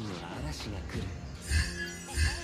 に嵐が来る。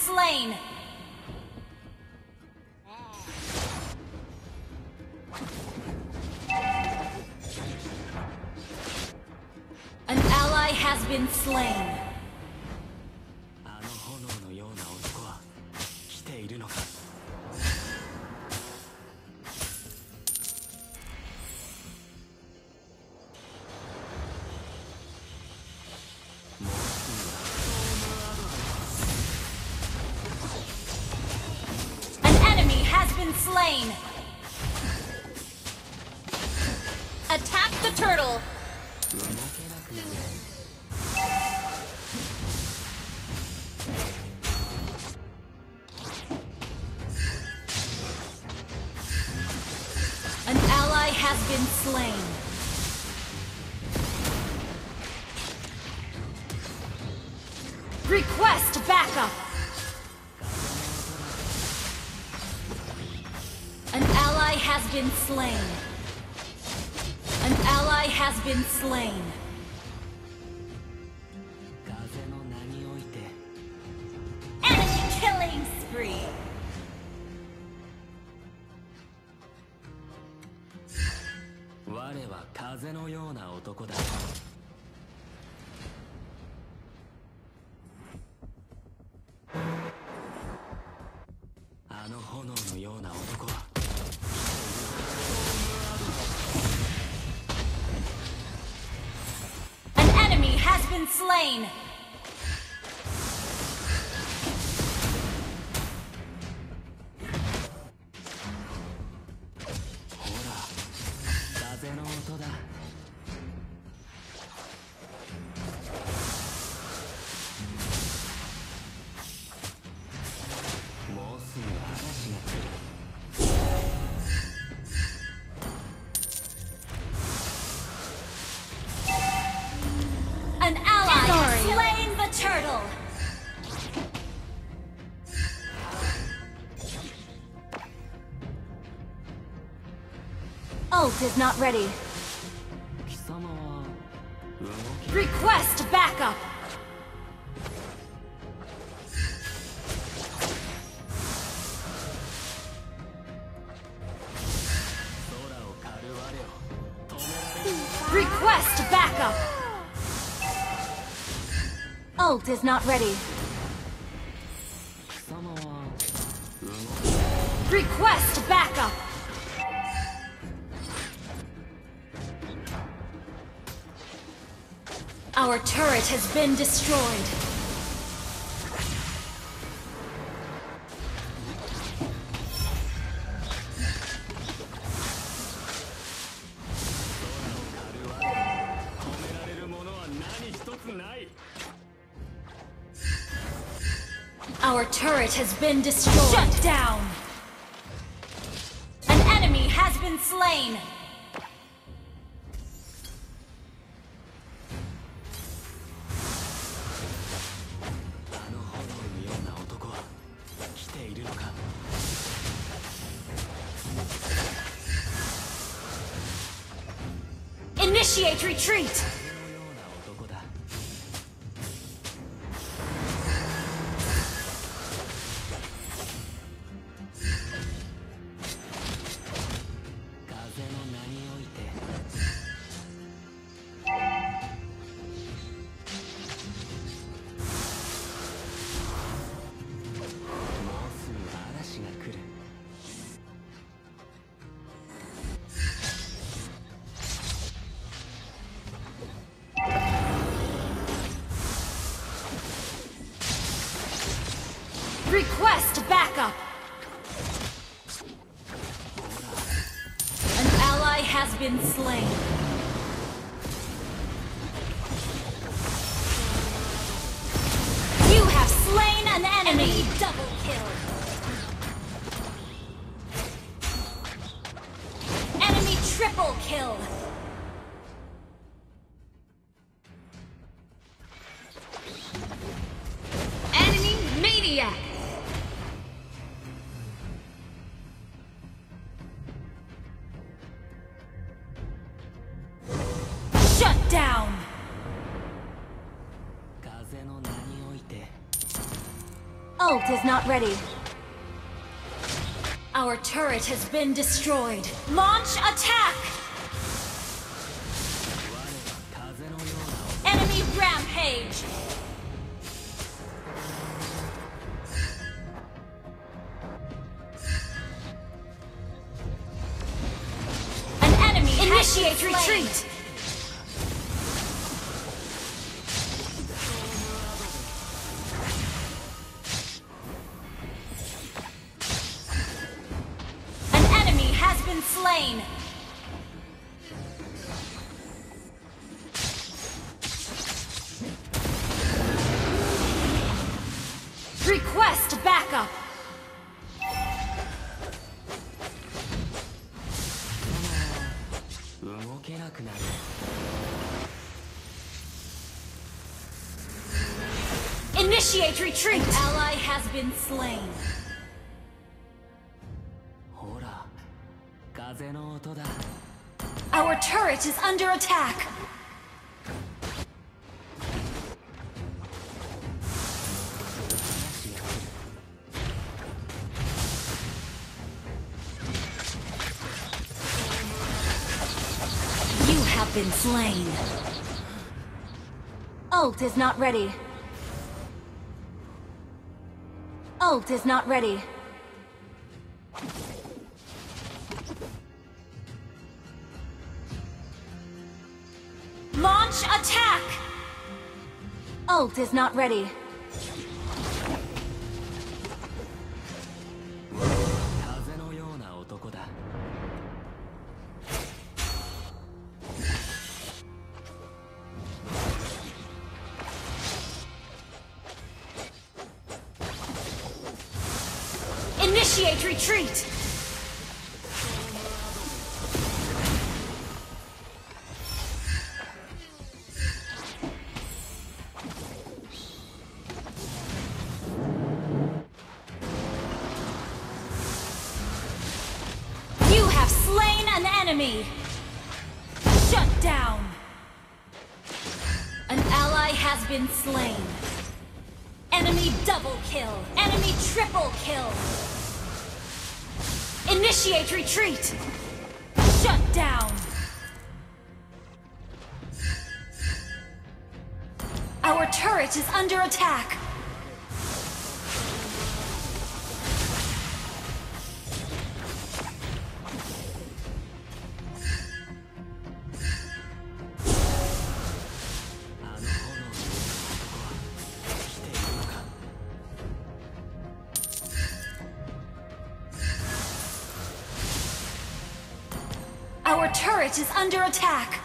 slain. An ally has been slain. Request backup! An ally has been slain has been slain. slain. is not ready. Request backup! Request backup! Ult is not ready. turret has been destroyed. Our turret has been destroyed. Shut down! An enemy has been slain! Enemy! Double kill! Enemy triple kill! ready. Our turret has been destroyed. Launch attack! Enemy rampage! An enemy initiate retreat! Initiate retreat! Ally has been slain. Our turret is under attack! You have been slain. Ult is not ready. Ult is not ready. Launch attack! Ult is not ready. Initiate retreat! You have slain an enemy! Shut down! An ally has been slain. Enemy double kill! Enemy triple kill! Initiate retreat! Shut down! Our turret is under attack! attack!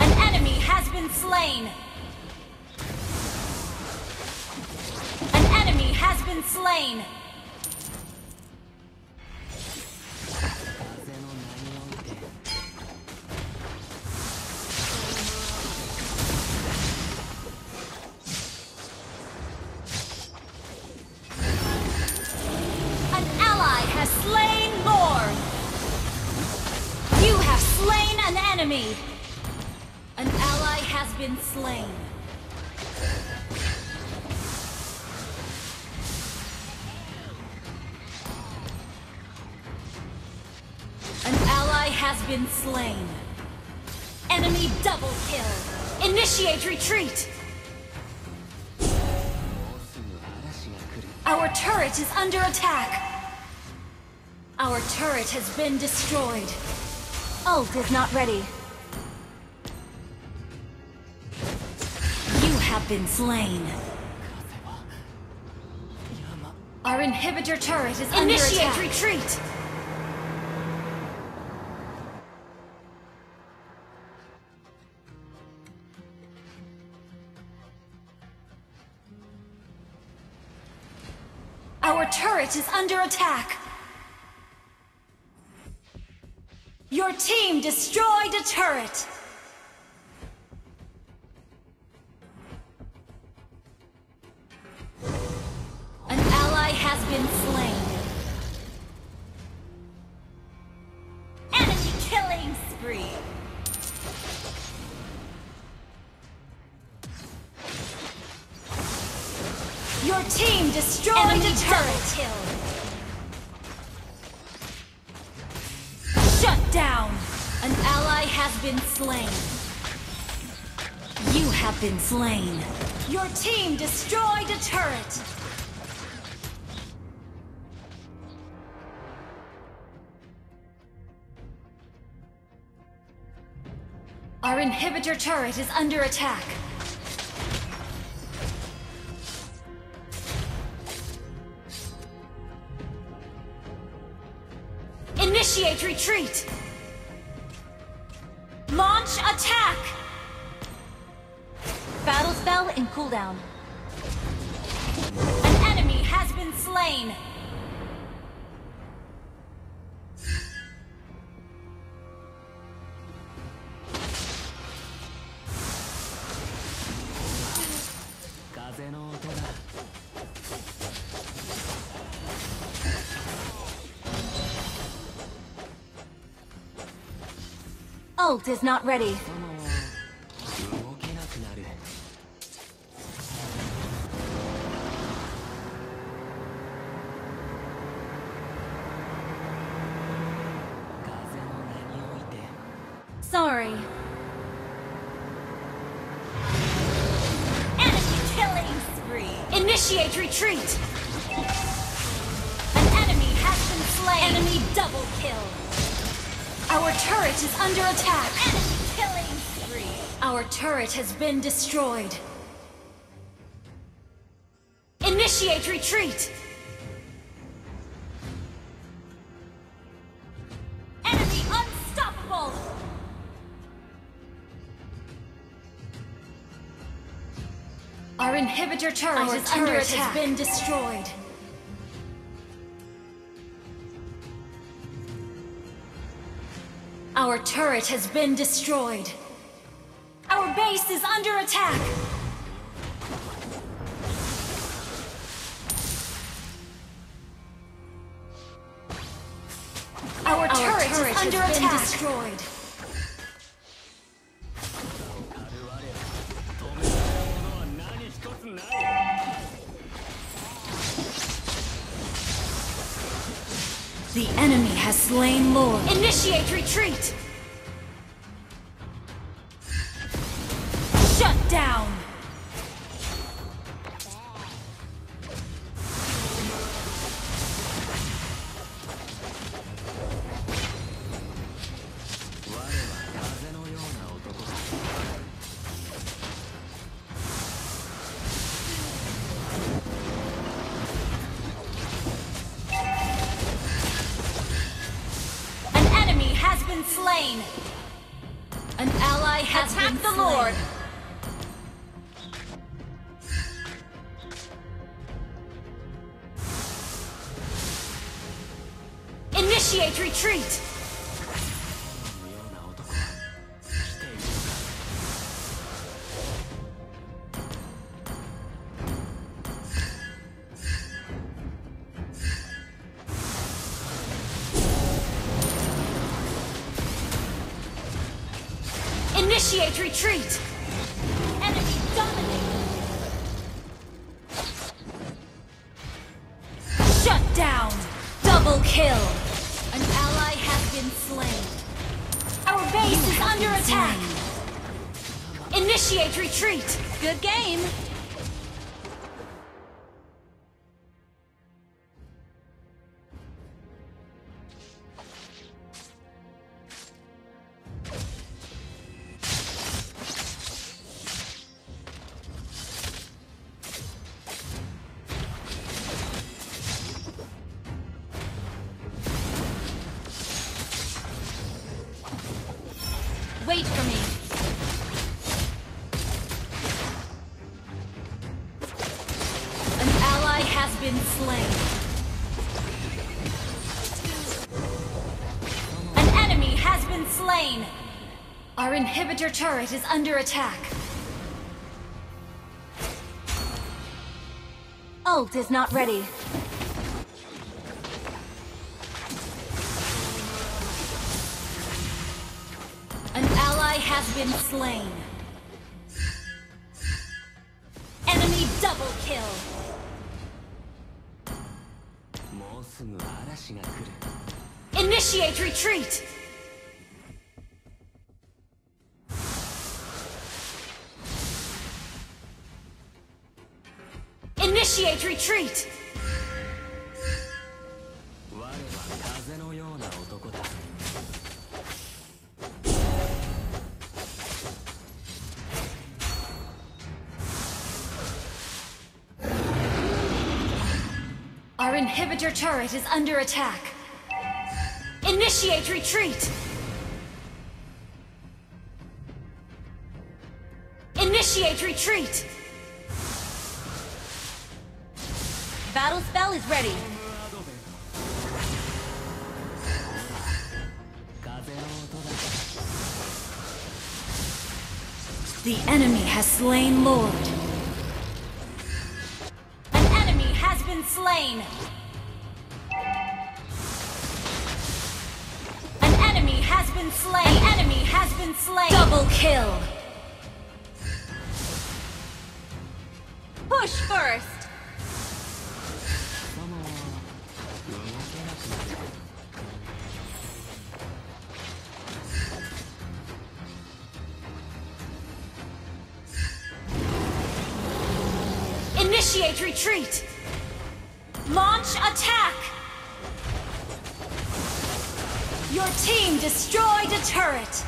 An enemy has been slain! An enemy has been slain! has been slain. Enemy double kill. Initiate retreat. Our turret is under attack. Our turret has been destroyed. Ult is not ready. You have been slain. Our inhibitor turret is Initiate under attack. Initiate retreat! Turret is under attack. Your team destroyed a turret. Slain. Your team destroyed a turret. Our inhibitor turret is under attack. Initiate retreat! cooldown. An enemy has been slain! Ult is not ready. Turret has been destroyed. Initiate retreat. Enemy unstoppable. Our inhibitor turret Our is under turret attack. has been destroyed. Our turret has been destroyed. Our base is under attack! Our, Our turret, turret, is under attack! destroyed. The enemy has slain Lord. Initiate retreat! Down! Retreat! Initiate retreat! inhibitor turret is under attack. Ult is not ready. An ally has been slain. Enemy double kill. Initiate retreat! Initiate retreat! Our inhibitor turret is under attack. Initiate retreat! Initiate retreat! Battle spell is ready. The enemy has slain Lord. An enemy has been slain. An enemy has been slain. An enemy has been slain. Double kill. Push first. Initiate retreat. Launch attack. Your team destroyed a turret.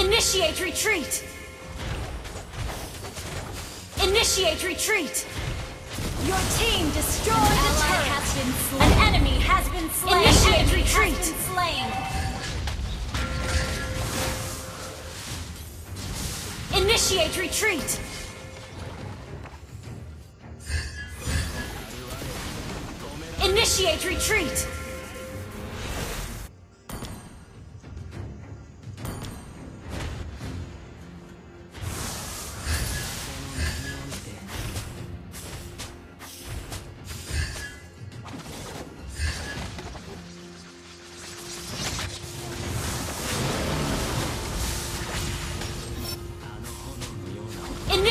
Initiate retreat. Initiate retreat. Your team destroyed the turret. Has been slain. An enemy has been slain. Initiate retreat. Has been slain. Initiate retreat. Initiate retreat.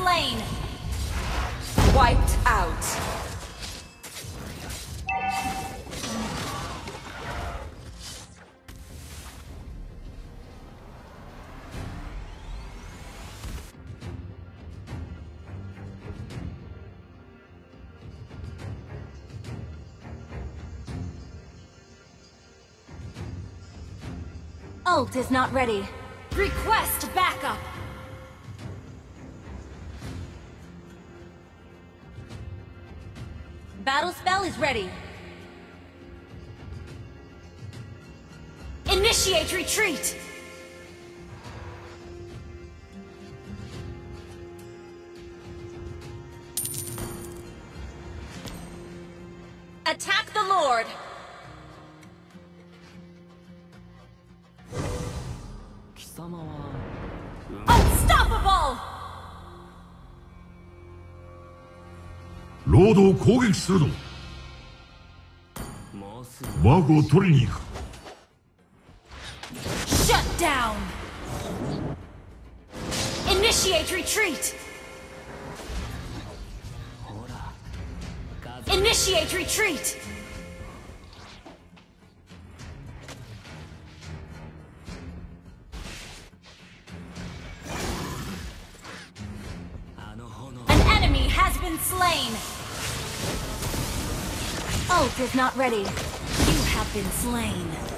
Slain. Wiped out. Ult is not ready. Request backup. is ready. Initiate retreat. Attack the Lord. 貴様は Unstoppable! ロードを攻撃するぞ Богу турних. Shut down. Initiate retreat. Initiate retreat. An enemy has been slain. Ult is not ready. Have been slain.